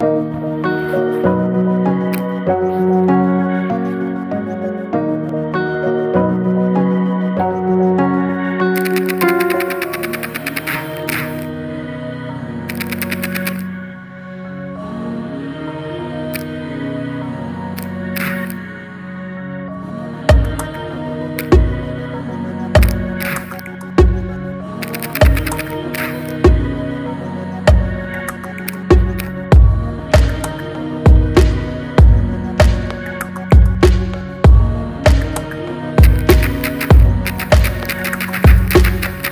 you